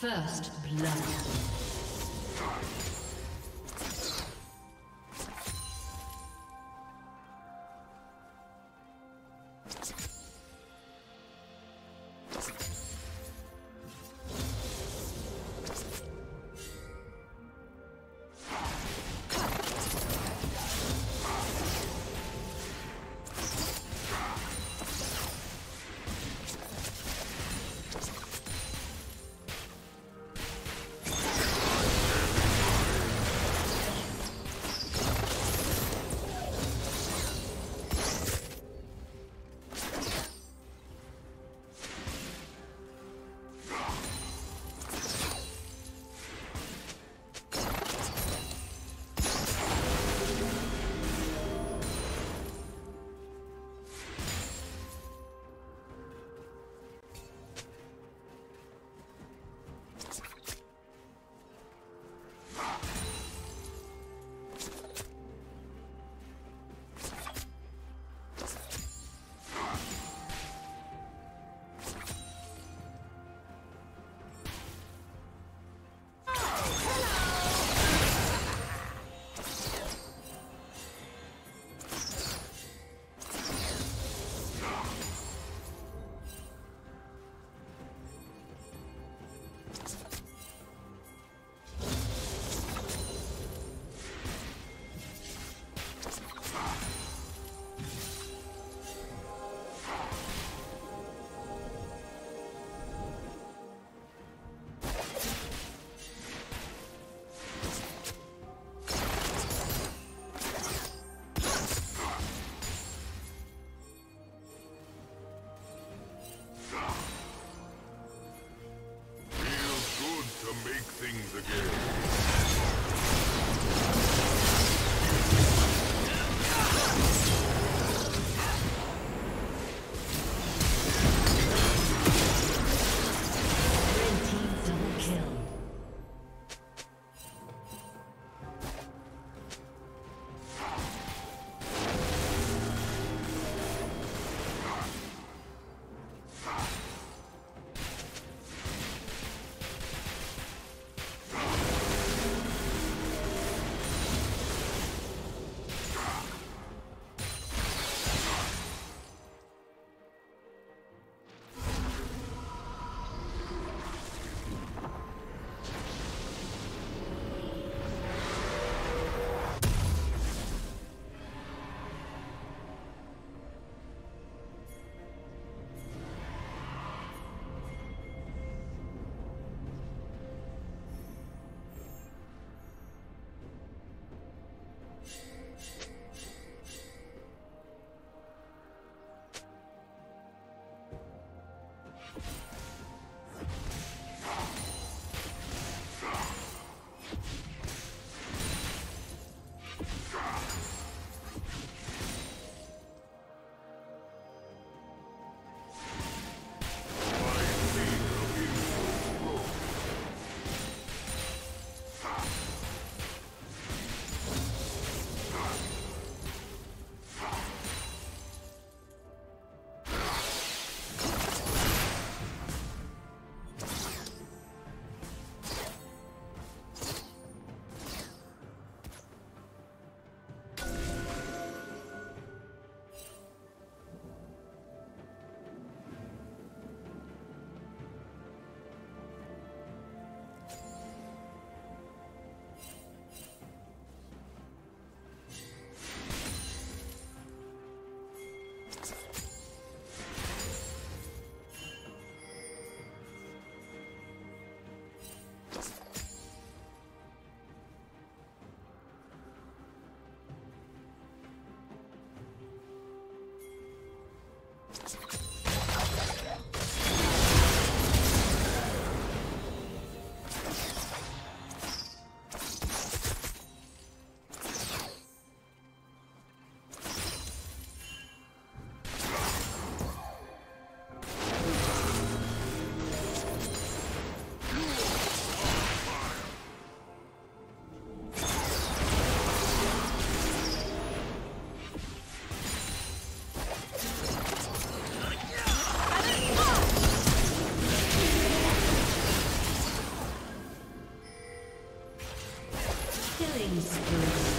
First blood. Killing spree.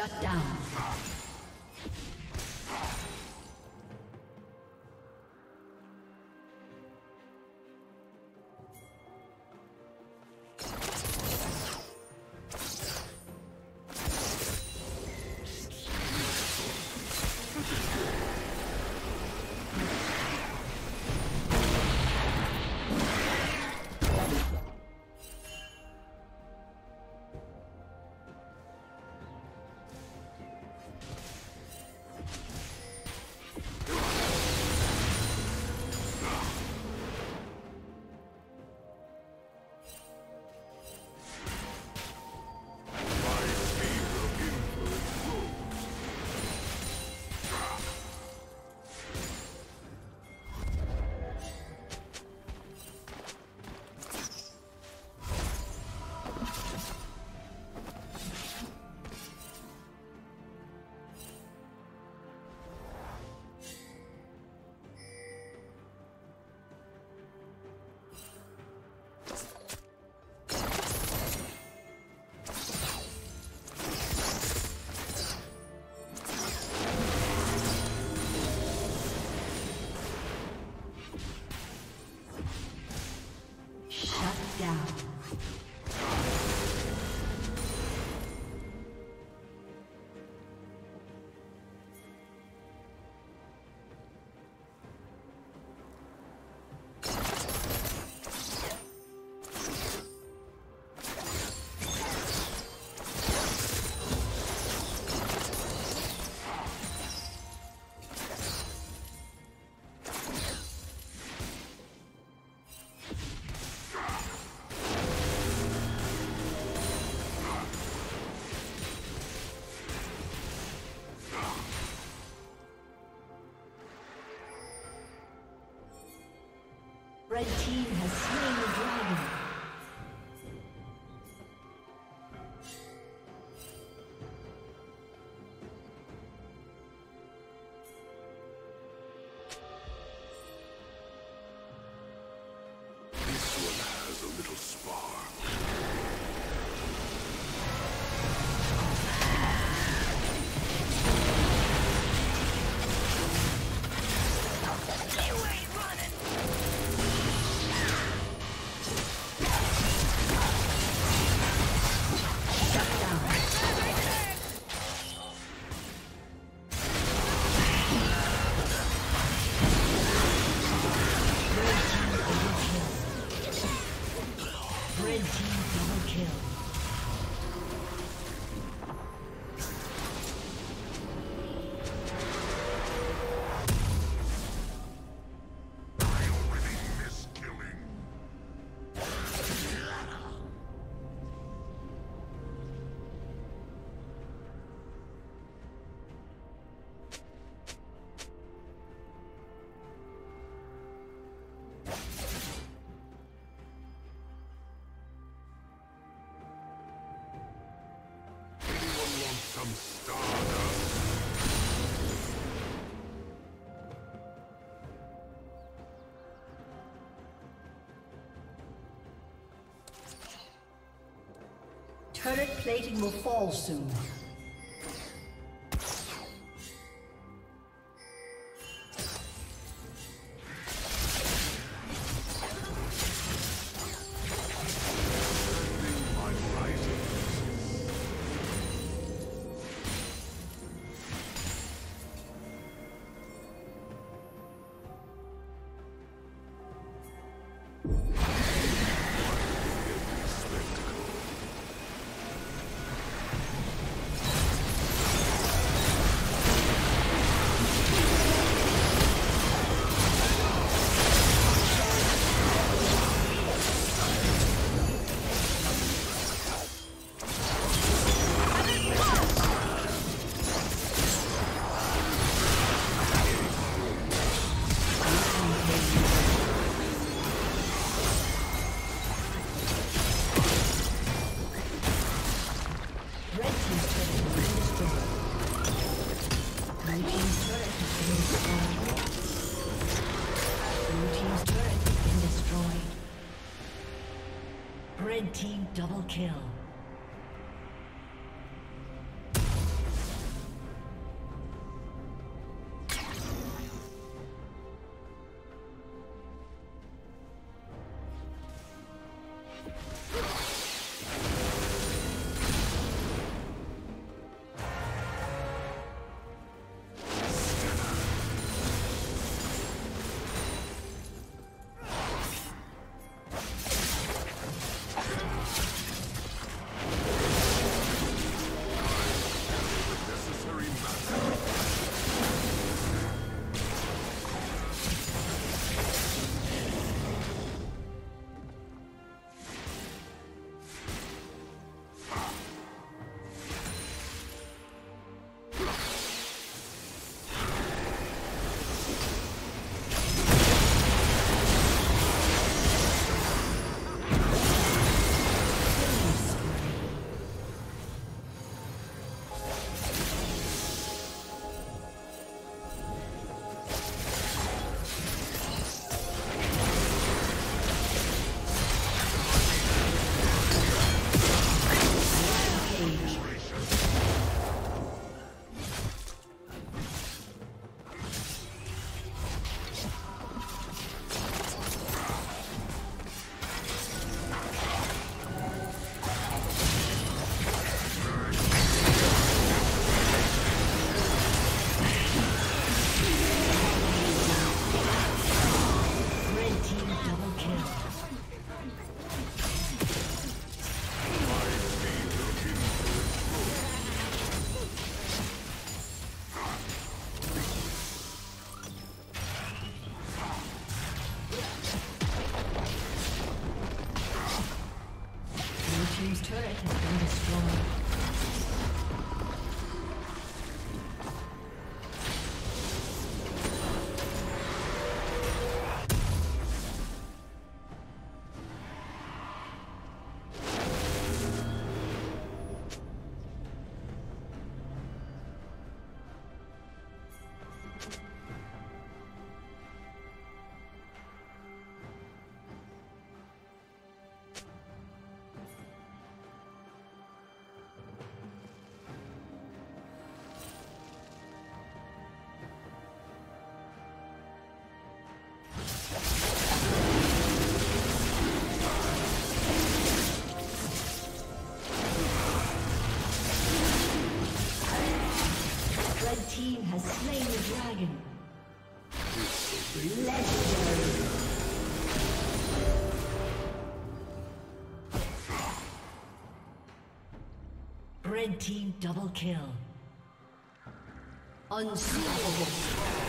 Shut down. Turret plating will fall soon. team has slain the dragon. Legendary. Red team double kill. Unstoppable.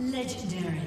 Legendary.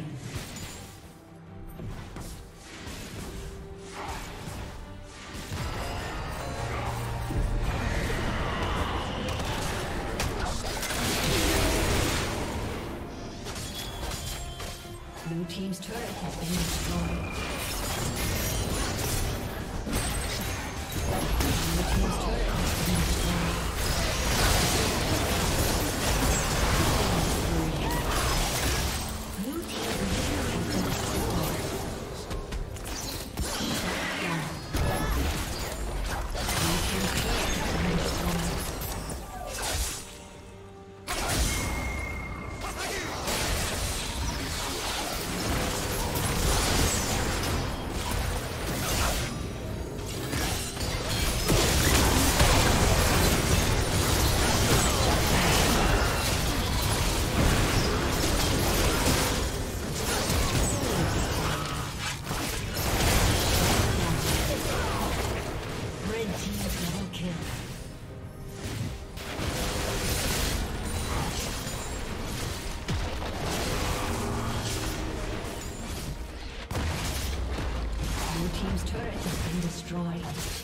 Destroyed.